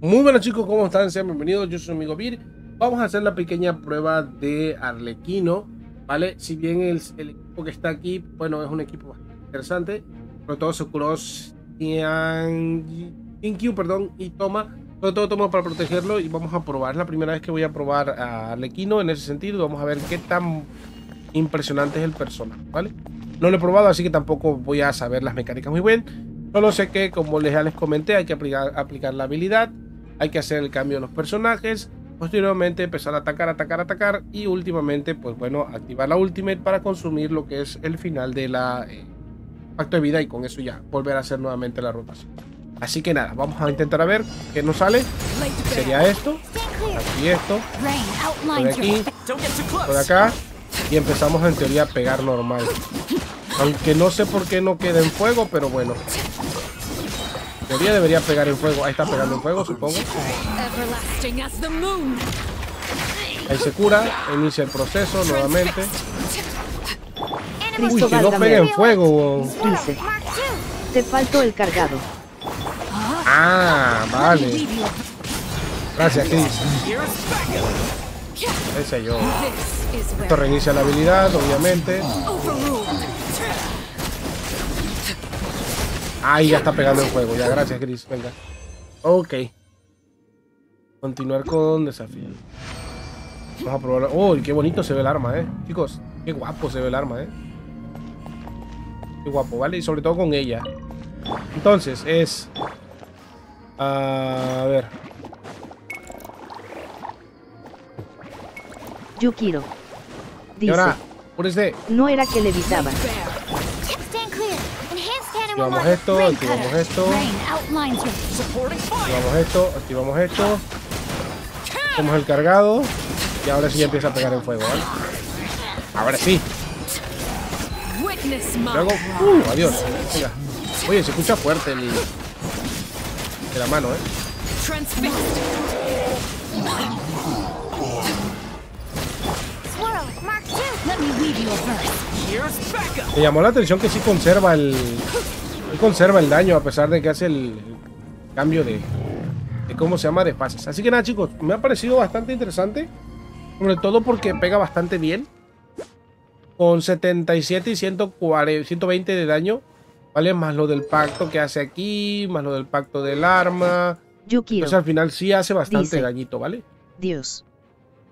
Muy buenas chicos, ¿cómo están? Sean bienvenidos, yo soy su amigo Vir. Vamos a hacer la pequeña prueba de Arlequino, ¿vale? Si bien el, el equipo que está aquí, bueno, es un equipo bastante interesante, sobre todo Sokuros, Inkyu, perdón, y Toma, sobre todo Toma para protegerlo y vamos a probar. Es la primera vez que voy a probar a Arlequino en ese sentido, vamos a ver qué tan impresionante es el personaje, ¿vale? No lo he probado, así que tampoco voy a saber las mecánicas muy bien. Solo sé que, como les, ya les comenté, hay que aplicar, aplicar la habilidad, hay que hacer el cambio de los personajes, posteriormente empezar a atacar, atacar, atacar y últimamente, pues bueno, activar la ultimate para consumir lo que es el final de la eh, de vida y con eso ya volver a hacer nuevamente la rotación. Así que nada, vamos a intentar a ver qué nos sale. Sería esto, aquí esto, por aquí, por acá y empezamos en teoría a pegar normal. Aunque no sé por qué no queda en fuego, pero bueno. Teoría debería pegar en fuego. Ahí está pegando en fuego, supongo. Ahí se cura, inicia el proceso nuevamente. Uy, que no pega en fuego. Dice, te faltó el cargado. Ah, vale. Gracias, Chris. Ese yo. Esto reinicia la habilidad, obviamente. Ahí ya está pegando el fuego. Ya, gracias, Chris. Venga. Ok. Continuar con desafío. Vamos a probar. ¡Oh, qué bonito se ve el arma, eh! Chicos, qué guapo se ve el arma, eh. Qué guapo, ¿vale? Y sobre todo con ella. Entonces, es... a ver. Yukiro. Y Dice, ahora, por este. no era que levitaban. Activamos esto, activamos esto. Activamos esto, activamos esto. Hacemos el cargado. Y ahora sí ya empieza a pegar en fuego, ¿vale? Ahora sí. Luego, uh, adiós. Venga. Oye, se escucha fuerte el. De la mano, eh. Me llamó la atención que sí conserva el. Sí conserva el daño a pesar de que hace el, cambio de, de. ¿Cómo se llama? De fases. Así que nada, chicos, me ha parecido bastante interesante. Sobre todo porque pega bastante bien. Con 77 y 140, 120 de daño. ¿Vale? Más lo del pacto que hace aquí. Más lo del pacto del arma. Yukiro. Pues al final sí hace bastante Dice. dañito, ¿vale? Dios.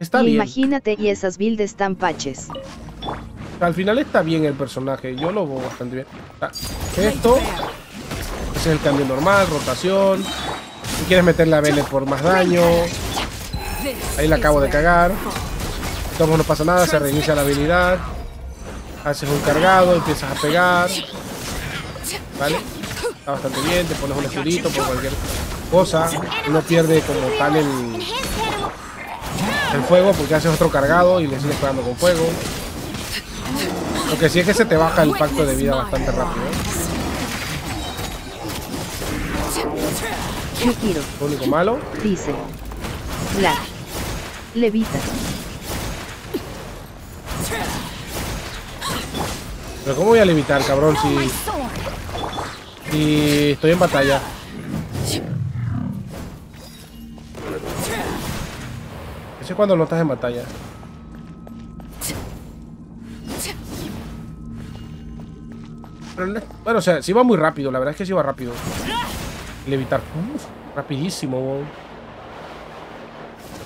Está bien. Imagínate y esas builds tan paches. Al final está bien el personaje, yo lo veo bastante bien. Esto es el cambio normal, rotación. Si quieres meterle a Vélez por más daño, ahí la acabo de cagar. Entonces no pasa nada, se reinicia la habilidad. Haces un cargado, empiezas a pegar. ¿Vale? Está bastante bien, te pones un escudito por cualquier cosa. No pierde como tal el, el fuego porque haces otro cargado y le sigues pegando con fuego. Lo que sí es que se te baja el pacto de vida bastante rápido. Yukiro. Lo único malo. Dice. La. Levita. Pero ¿cómo voy a limitar, cabrón? Si, si estoy en batalla. Eso es cuando no estás en batalla. Pero bueno, o sea, sí va muy rápido, la verdad es que sí va rápido. Levitar. Uf, rapidísimo. wow.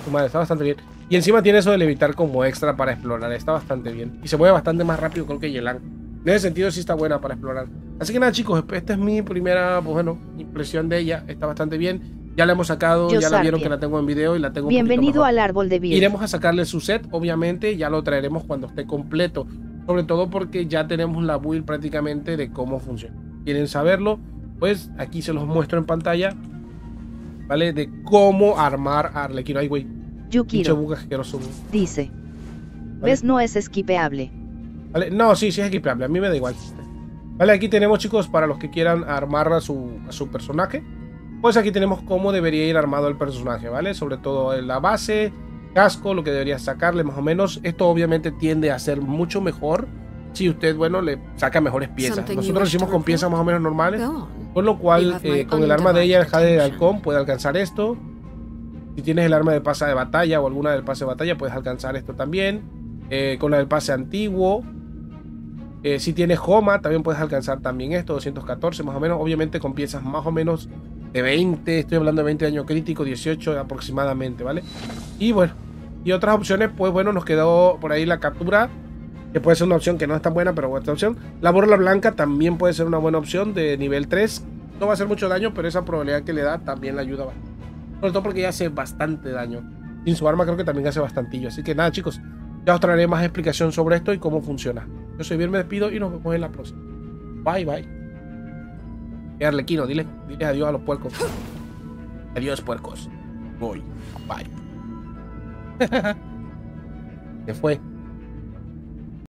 Tu madre, está bastante bien. Y encima tiene eso de levitar como extra para explorar. Está bastante bien. Y se mueve bastante más rápido creo que Yelan. En ese sentido sí está buena para explorar. Así que nada chicos, esta es mi primera, pues bueno, impresión de ella. Está bastante bien. Ya la hemos sacado, Yo ya la vieron que la tengo en video y la tengo Bienvenido al árbol de vida. Iremos a sacarle su set, obviamente, ya lo traeremos cuando esté completo. Sobre todo porque ya tenemos la build prácticamente de cómo funciona. ¿Quieren saberlo? Pues aquí se los muestro en pantalla. ¿Vale? De cómo armar a Arlequino. Ay, güey. Yukiro. Dice. ¿Vale? ¿Ves? No es esquipeable. ¿Vale? No, sí, sí es equipable. A mí me da igual. Vale, aquí tenemos, chicos, para los que quieran armar a su, a su personaje. Pues aquí tenemos cómo debería ir armado el personaje, ¿vale? Sobre todo en la base, casco, lo que debería sacarle más o menos. Esto obviamente tiende a ser mucho mejor si usted, bueno, le saca mejores piezas. Nosotros lo hicimos con piezas más o menos normales. Con lo cual, eh, con el arma de ella, el jade de halcón, puede alcanzar esto. Si tienes el arma de pase de batalla o alguna del pase de batalla, puedes alcanzar esto también. Eh, con la del pase antiguo. Eh, si tienes Homa, también puedes alcanzar también esto, 214 más o menos. Obviamente con piezas más o menos de 20, estoy hablando de 20 años crítico, 18 aproximadamente, ¿vale? Y bueno, y otras opciones, pues bueno, nos quedó por ahí la captura, que puede ser una opción que no es tan buena, pero buena opción. La borla blanca también puede ser una buena opción de nivel 3. No va a hacer mucho daño, pero esa probabilidad que le da también le ayuda bastante. Sobre todo porque ya hace bastante daño. Sin su arma creo que también hace bastantillo. Así que nada, chicos, ya os traeré más explicación sobre esto y cómo funciona. Yo soy bien, me despido y nos vemos en la próxima. Bye, bye. Arlequino, dile, dile adiós a los puercos. Adiós, puercos. Voy. Bye. Se fue.